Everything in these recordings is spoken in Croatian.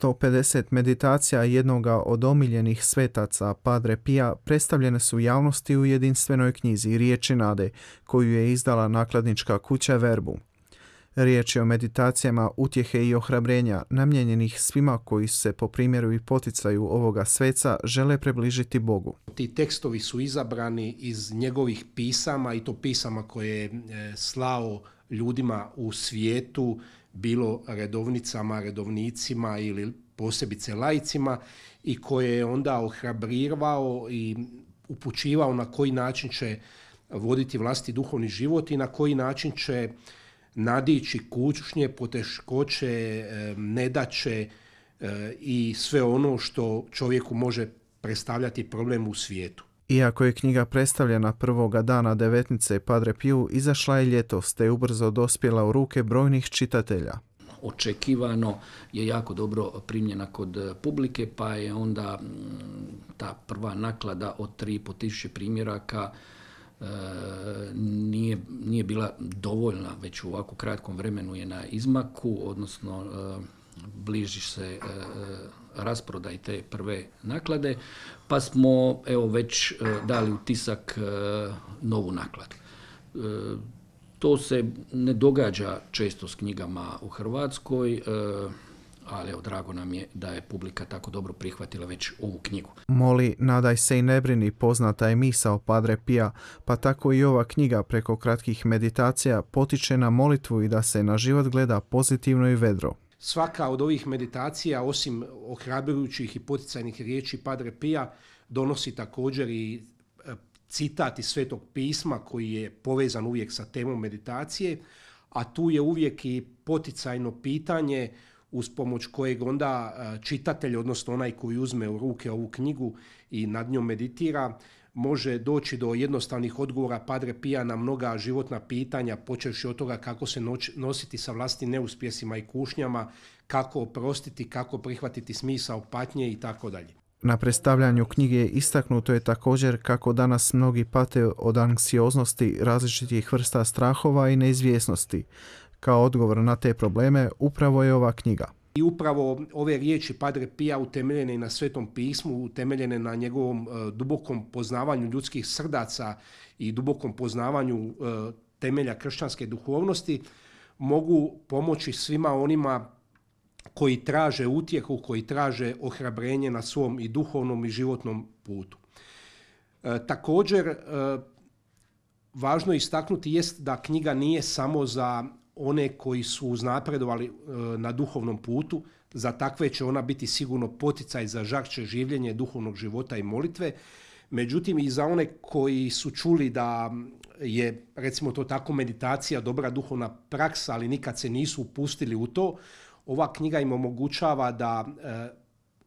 150 meditacija jednoga od omiljenih svetaca Padre Pija predstavljene su javnosti u jedinstvenoj knjizi Riječi nade, koju je izdala nakladnička kuća Verbu. Riječ je o meditacijama utjehe i ohrabrenja namjenjenih svima koji se po primjeru i poticaju ovoga sveca žele približiti Bogu. Ti tekstovi su izabrani iz njegovih pisama i to pisama koje je slao ljudima u svijetu, bilo redovnicama, redovnicima ili posebice lajcima i koje je onda ohrabrirao i upućivao na koji način će voditi vlasti duhovni život i na koji način će nadići kućnje, poteškoće, nedaće i sve ono što čovjeku može predstavljati problem u svijetu. Iako je knjiga predstavljena prvoga dana devetnice Padre Piju, izašla je ljetos te ubrzo dospjela u ruke brojnih čitatelja. Očekivano je jako dobro primljena kod publike, pa je onda mm, ta prva naklada od 3,5 tisuće primjeraka nije, nije bila dovoljna, već u ovako kratkom vremenu je na izmaku, odnosno e, bliži se e, rasprodaj te prve naklade, pa smo evo već e, dali u tisak novu nakladu. To se ne događa često s knjigama u Hrvatskoj, ali evo, drago nam je da je publika tako dobro prihvatila već ovu knjigu. Moli, nadaj se i ne brini, poznata je o Padre Pija, pa tako i ova knjiga preko kratkih meditacija potiče na molitvu i da se na život gleda pozitivno i vedro. Svaka od ovih meditacija, osim ohrabrujućih i poticajnih riječi Padre Pija, donosi također i e, citat iz Svetog pisma koji je povezan uvijek sa temom meditacije, a tu je uvijek i poticajno pitanje uz pomoć kojeg onda e, čitatelj, odnosno onaj koji uzme u ruke ovu knjigu i nad njom meditira, može doći do jednostavnih odgovora Padre Pija na mnoga životna pitanja, počevši od toga kako se nositi sa vlastnim neuspjesima i kušnjama, kako oprostiti, kako prihvatiti smisao patnje i tako dalje. Na predstavljanju knjige istaknuto je također kako danas mnogi pate od anksioznosti različitih vrsta strahova i neizvjesnosti. Kao odgovor na te probleme upravo je ova knjiga. I upravo ove riječi Padre Pija utemeljene na Svetom pismu, utemeljene na njegovom e, dubokom poznavanju ljudskih srdaca i dubokom poznavanju e, temelja kršćanske duhovnosti, mogu pomoći svima onima koji traže utjehu, koji traže ohrabrenje na svom i duhovnom i životnom putu. E, također, važno istaknuti jest da knjiga nije samo za one koji su uznapredovali e, na duhovnom putu, za takve će ona biti sigurno poticaj za žarče življenje duhovnog života i molitve. Međutim, i za one koji su čuli da je, recimo to tako, meditacija dobra duhovna praksa, ali nikad se nisu upustili u to, ova knjiga im omogućava da e,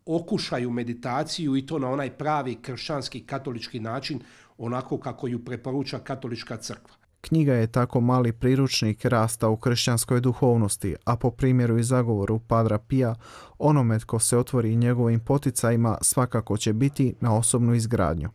okušaju meditaciju i to na onaj pravi kršćanski katolički način, onako kako ju preporuča katolička crkva. Knjiga je tako mali priručnik rasta u kršćanskoj duhovnosti, a po primjeru i zagovoru Padra Pija, onome tko se otvori njegovim poticajima svakako će biti na osobnu izgradnju.